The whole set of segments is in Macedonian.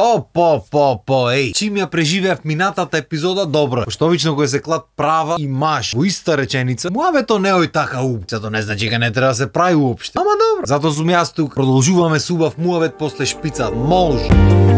О, по, по, по, еј. Чим ја преживеав минатата епизода, добро. Што обично кој се клад права и маш во иста реченица, муабето не ој така уб. Зато не значи дека не треба да се прави уопште. Ама добро. Зато сум јас тук. Продолжуваме субав убав муавет после шпица. Може.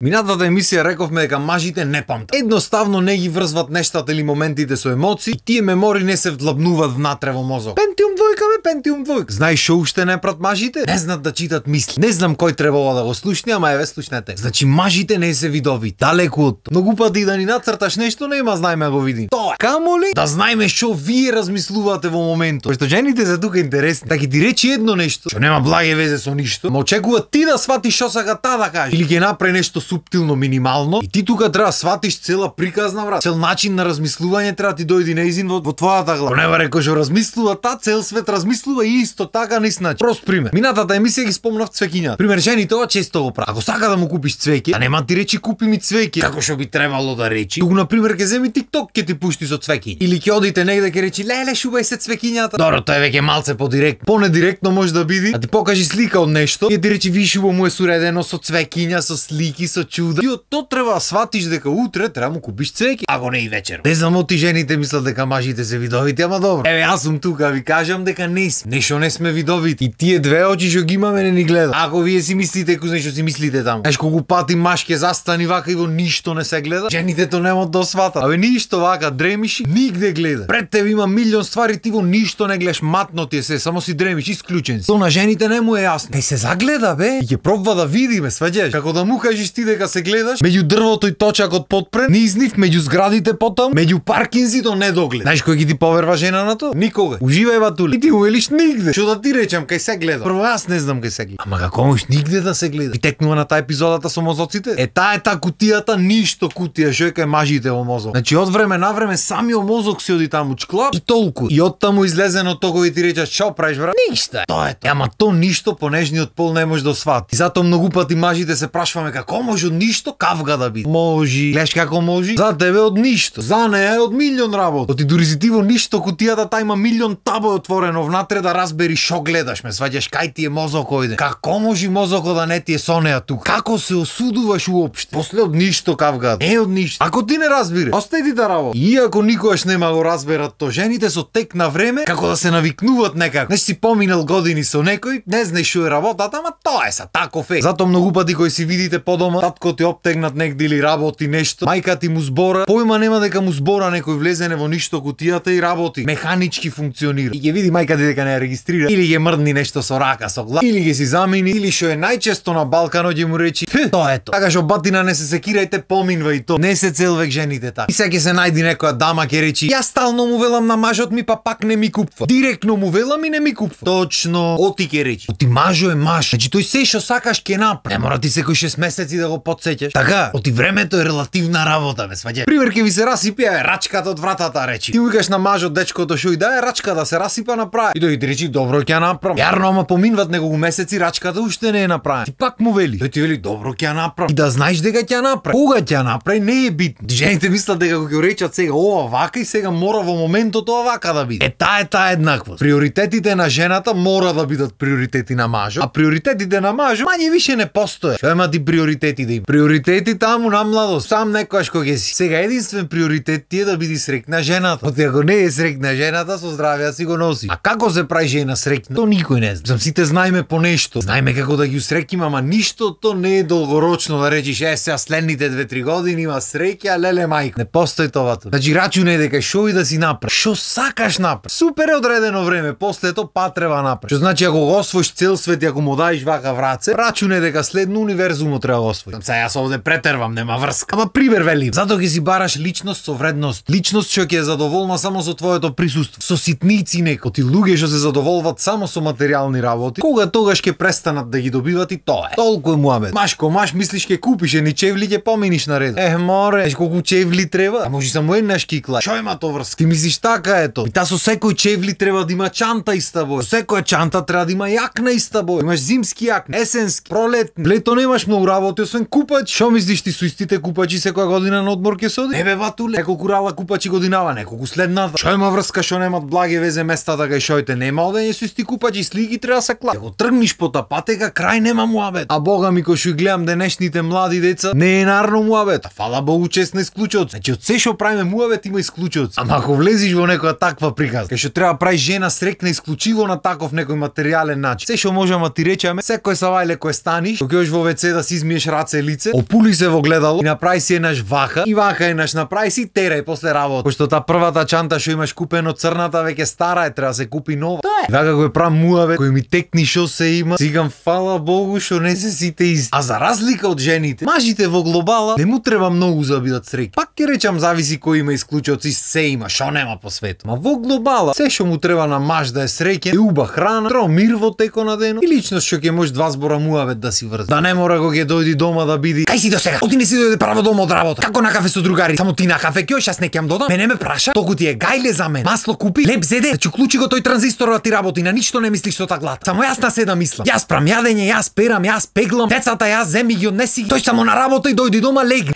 Минатата емисија рековме дека мажите не памтат. Едноставно не ги врзват нештата или моментите со емоции и тие мемори не се вдлабнуваат внатре во мозок. Пентиум двојка бе, Пентиум двојка. Знаеш што уште не прат мажите? Не знаат да читат мисли. Не знам кој требало да го слушне, ама еве слушнете. Значи мажите не се видови, далеку од. Многу пати да ни нацрташ нешто нема знаеме да го види. Тоа. Камоли да знаеме што вие размислувате во моментот. Што жените се тука интересни. Така ти речи едно нешто, што нема благе везе со ништо, ма очекува ти да сватиш што сака та да каже или ќе направи нешто суптилно, минимално и ти тука треба да сватиш цела приказна врат. Цел начин на размислување треба да ти дојди неизин во, во твојата глава. Не рекош што размислува та цел свет размислува и исто така не значи. Прост пример. Минатата емисија ги спомнав цвекиња. Пример жените ова често го прават. Ако сака да му купиш цвеќе, а нема ти речи купи ми цвеќе, како што би требало да речи. Туку на пример ќе земи TikTok ќе ти пушти со цвеќиња. Или ќе одите негде ќе речи леле шубај се цвеќињата. Добро, тоа е веќе малце подиректно. Понедиректно може да биде, а ти покажи слика од нешто и ти речи виши му е суредено со цвеќиња, со слики, со чуда. И од то треба да сватиш дека утре треба да му купиш цвеќе, ако не и вечер. Не знам оти жените мислат дека мажите се видовити, ама добро. Еве јас сум тука, ви кажам дека не сме. Нешто не сме видовити. И тие две очи што ги имаме не ни гледа. Ако вие си мислите кој што си мислите таму. Еш колку пати маш ќе застани вака и во ништо не се гледа. Жените то нема да свата. Абе ништо вака дремиш нигде гледа. Пред тебе има милион ствари ти во ништо не гледаш матно ти е се, само си дремиш исклучен си. То на жените не му е јасно. Не се загледа бе. И ќе пробва да видиме, сваѓаш. Како да му кажеш ти дека се гледаш, меѓу дрвото и точакот подпрен, низ нив, меѓу зградите потам, меѓу паркинзи до недоглед. Знаеш кој ги ти поверва жена на тоа? Никога. Уживај батули. И ти му нигде. Што да ти речам, кај се гледа. Прво јас не знам кај се гледа. Ама како можеш нигде да се гледа? И текнува на таа епизодата со мозоците? Е таа е таа кутијата, ништо кутија што е кај мажите во мозок. Значи од време на време самиот мозок си оди таму чклап и толку. И од таму излезено тоа и ти речеш што правиш брат? Ништо. Тоа е тоа. Ама то ништо понежниот пол не може да свати. И затоа многу пати мажите се прашваме како може од ништо кавга да биде. Може. Гледаш како може? За тебе од ништо. За неа од милион работи. Оти да дури си ти во ништо кутијата та има милион табо отворено внатре да разбери што гледаш, ме сваѓаш кај ти е мозок ојде. Како може мозокот да не ти е со неа тука? Како се осудуваш уопште? После од ништо кавга. Не од ништо. Ако ти не разбираш, остај ти да работи. Иако никогаш нема да го разберат то, жените со тек на време како да се навикнуваат некако. Не си поминал години со некој, не знаеш што е работата, ама тоа е са таков е. Зато многу пати кои си видите по дома, татко ти оптегнат негде или работи нешто, мајка ти му збора, појма нема дека му збора некој влезене во ништо кутијата и работи. Механички функционира. И ќе види мајка ти дека не ја регистрира или ќе мрдни нешто со рака, со глава, или ќе си замени, или што е најчесто на Балканот ќе му речи, тоа е тоа. Така што батина не се секирајте, поминва и то. Не се цел век жените така. И сега ќе се најди некоја дама ќе речи, јас стално му велам на мажот ми, па пак не ми купва. Директно му велам и не ми купва. Точно, оти ќе речи. Оти мажо е маж. Значи тој се што сакаш ќе направи. Не мора ти секој 6 месеци да го подсеќаш. Така, оти времето е релативна работа, ме сваѓа. Пример ќе ви се расипи е рачката од вратата, речи. Ти викаш на мажот дечкото шо и да е рачката да се расипа направи. И тој ти речи добро ќе направам. Јарно, ама поминват неколку месеци рачката уште не е направена. Ти пак му вели. Тој ти вели добро ќе направам. И да знаеш дека ќе направи. Кога ќе направи не е битно. Жените мислат дека ќе речат сега ова вака и сега мора во моментот ова вака да биде. Е таа е таа еднаквост. Приоритетите на жената мора да бидат приоритети на мажот, а приоритетите на мажот мање више не постојат. Што има ти приоритети да? Приоритети таму на младост. Сам некојаш кој ќе си. Сега единствен приоритет ти е да биди срекна жената. Оти ако не е срекна жената, со здравје си го носи. А како се прави жена срекна? То никој не знае. Зам сите знаеме по нешто. Знаеме како да ги усрекиме, ама ништо то не е долгорочно да речеш е сега следните 2-3 години има среќа, леле мајко. Не постои тоа. Значи рачуне дека шо и да си направи. Шо сакаш направи. Супер е одредено време, после тоа па треба направи. Што значи ако го освоиш цел свет и ако му даеш вака враце, рачуне дека следно универзумот треба да го освои. Сега јас овде претервам, нема врска. Ама пример вели. Зато ќе си бараш личност со вредност. Личност што ќе е задоволна само со твоето присуство. Со ситници неко. Ти Тие луѓе што се задоволват само со материјални работи, кога тогаш ќе престанат да ги добиват и тоа е. Толку е муабет. Машко, маш мислиш ќе купиш ни чевли ќе поминиш на ред. Ех, море, еш колку чевли треба? А може само една шкикла. Што има тоа врска? Ти мислиш така ето? И та со секој чевли треба да има чанта иста боја. Со секоја чанта треба да има јакна иста боја. Имаш зимски јакна, есенски, пролетни. Лето немаш многу работи освен купач. Што мислиш ти со истите купачи секоја година на одмор ќе соди? Ебе батуле, неколку рала купачи годинава, неколку следната. Што има врска што немат благи везе местата кај шојте нема одење со исти купачи слики треба да се кла. Ако тргниш по та патека крај нема муабет. А бога ми кој гледам денешните млади деца, не е нарно муабет. Фала богу чест на исклучоци. Значи од се што правиме муабет има исклучоци. Ама ако влезиш во некоја таква приказ, кај што треба прави жена срекна исклучиво на таков некој материјален начин. Се што можеме ти речеме, секој савајле кој станиш, кога во WC да си измиеш раце лице, опули се во гледало и направи си еднаш ваха и ваха еднаш направи си терај после работа. Пошто та првата чанта што имаш купено црната веќе стара е, треба да се купи нова. Тоа е. Вака го е прав муаве, кој ми текни што се има. Сигам фала Богу што не се сите из. А за разлика од жените, мажите во глобала не му треба многу за да бидат среќни. Пак ќе речам зависи кој има исклучоци, се има, што нема по светот. Ма во глобала, се што му треба на маж да е среќен, е уба храна, тро мир во теко на денот и личност што ќе може два збора муавет да си врзе. Да не мора кога ќе дојди дома да биди. Кај си до сега? Оти не си дојде право дома од работа. Како на кафе со другари? Само ти на кафе ќе јас не ќе додам. Мене ме праша, толку ти е гајле за мен. Масло купи, леп зеде, значи клучи го тој транзисторот да ти работи, на ништо не мислиш со та глад. Само јас на седа мислам. Јас прам јадење, јас перам, јас пеглам, децата јас земи ги однеси. Тој само на работа и дојди дома легне.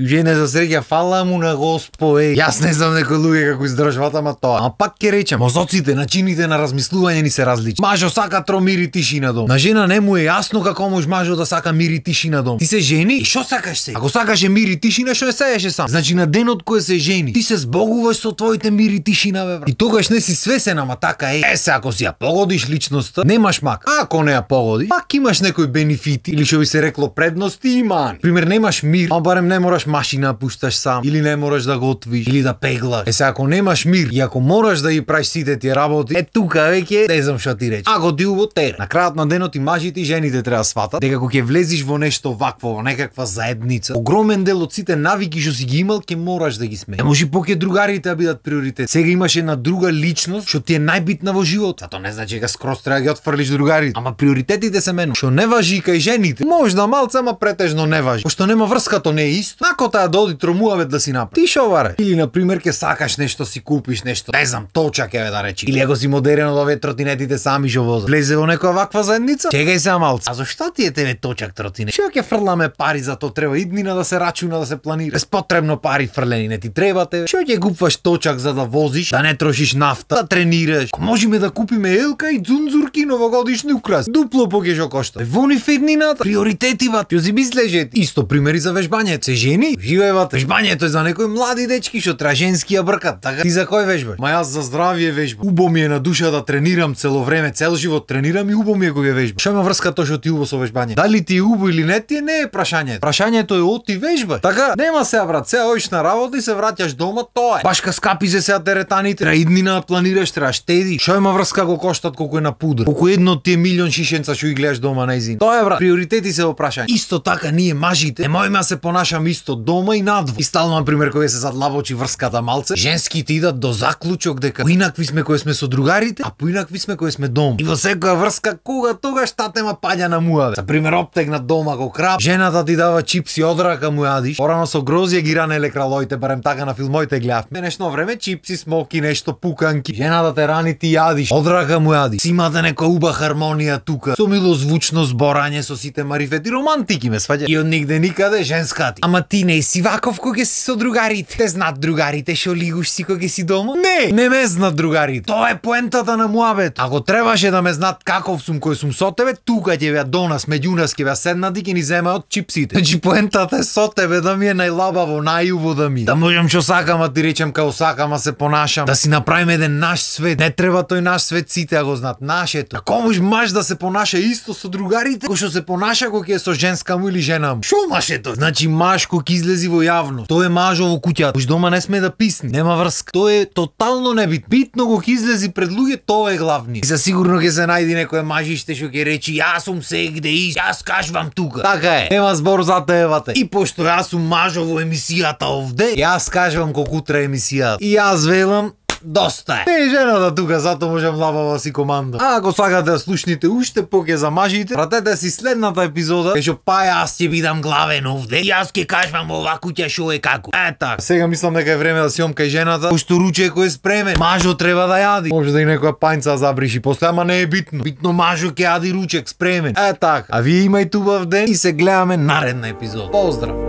Жене за среќа фала му на Господе. Јас не знам некои луѓе како издржуваат ама тоа. А пак ќе речем, мозоците, начините на размислување ни се различни. Мажо сака тро мир и тишина дом. На жена не му е јасно како може мажо да сака мир и тишина дом. Ти се жени и што сакаш се? Ако сакаше мир и тишина, што не сееше сам? Значи на денот кој се жени, ти се збогуваш со твоите мир и тишина бе брат. И тогаш не си свесен, ама така е. Е се ако си ја погодиш личноста, немаш мак. А ако не ја погодиш, пак имаш некои бенефити или што би се рекло предности и мани. Пример немаш мир, а барем не мораш машина да пушташ сам или не мораш да готвиш или да пеглаш. Е се ако немаш мир и ако мораш да ги правиш сите тие работи, е тука веќе не знам што ти рече. Ако ти убо. На крајот на денот и мажите и жените треба да сватат дека кога ќе влезиш во нешто вакво, во некаква заедница, огромен дел од сите навики што си ги имал ќе мораш да ги смени. Не може поке другарите да бидат приоритет. Сега имаш една друга личност што ти е најбитна во животот. Зато тоа не значи дека скрос треба да ги отфрлиш другарите. Ама приоритетите се мену. Што не важи кај жените, може да малце, ама претежно не важи. Пошто нема врска, то не е исто. Ако таа доди тромуавет да си направи. Ти шо варе? Или на пример ќе сакаш нешто си купиш нешто. Не знам, точак ќе да речи. Или ако си модерен од овие тротинетите сами што возат. Влезе во некоја ваква заедница. Чекај се малце. А зошто ти е тебе точак тротинет? Што ќе фрламе пари за то треба иднина да се рачуна да се планира. Безпотребно пари фрлени не ти требате. Што ќе купуваш точак за да возиш, да не трошиш нафта, да тренираш. Ко можеме да купиме елка и дзунзурки новогодишни украс. Дупло поќе што кошта. Во ни феднината. Приоритети ват. Ја си мислеше исто примери за вежбање. Се жени, живееват. Вежбањето е за некои млади дечки што треба женски ја бркат. Така ти за кој вежбаш? Ма јас за здравје вежбам. Убо ми е на душа да тренирам цело време, цел живот тренирам и убо ми е кога вежбам. Што има врска тоа што ти убо со вежбање? Дали ти е убо или не ти е, не е прашањето. Прашањето е оти вежба. Така, нема се брат, се оиш на работа и се враќаш дома, тоа е. Башка скапи се сега теретаните. Треба иднина планираш, треба штеди. Што има врска го коштат колку е на пудр? Колку едно ти е милион шишенца што ги гледаш дома на изин. Тоа е брат. Приоритети се во прашање. Исто така ние мажите, не можеме да се понашаме исто дома и надвор. И стално на пример кога се задлабочи врската малце, женските идат до заклучок дека поинакви сме кои сме со другарите, а поинакви сме кои сме дома. И во секоја врска кога тогаш татема паѓа на муаве. За пример оптегнат дома го крап, жената ти дава чипси од рака му јадиш. Порано со грозје ги ранеле кралоите, барем така на филмоите гледав. Менешно време чипси, смоки, нешто пуканки. Жената те рани ти јадиш, од рака му јадиш. Си имате нека уба хармонија тука. Со милозвучно зборање со сите марифети романтики ме сваѓа. И од нигде никаде женскати. Ама ти не си ваков кога си со другарите. Те знаат другарите што лигуш си кога си дома? Не, не ме знаат другарите. Тоа е поентата на муабет. Ако требаше да ме знаат каков сум кој сум со тебе, тука ќе беа до нас, меѓу нас ќе беа седнати ќе ни земаат чипсите. Значи поентата е со тебе да ми е најлабаво, најубаво да ми. Да можам што сакам, а ти речем како сакам, а се понашам. Да си направиме еден наш свет. Не треба тој наш свет сите да го знаат, нашето. Како може маж да се понаша исто со другарите, кој што се понаша кога е со женска му или жена му? Шо машето? Значи маж кој излези во јавно. Тој е мажо во куќата. Уж дома не сме да писни. Нема врска. Тоа е тотално небит. Битно ќе излези пред луѓе, тоа е главни. И за сигурно ќе се најди некој мажиште што ќе речи јас сум сегде и јас кажувам тука. Така е. Нема збор за тевате. И пошто јас сум мажо во емисијата овде, јас кажувам колку утре емисијата. И јас велам доста е. Не е жената тука, зато може млабава си команда. А ако сакате да слушните уште поке за мажите, пратете си следната епизода, кај што па јас ќе бидам главен овде и јас ќе кажам ова куќа шо е како. Е така. Сега мислам дека е време да си кај жената, пошто ручек кој е спремен. Мажо треба да јади. Може да и некоја пајнца забриши после, ама не е битно. Битно мажо ќе јади ручек спремен. Е така. А вие имајте убав ден и се гледаме наредна епизода. Поздрав.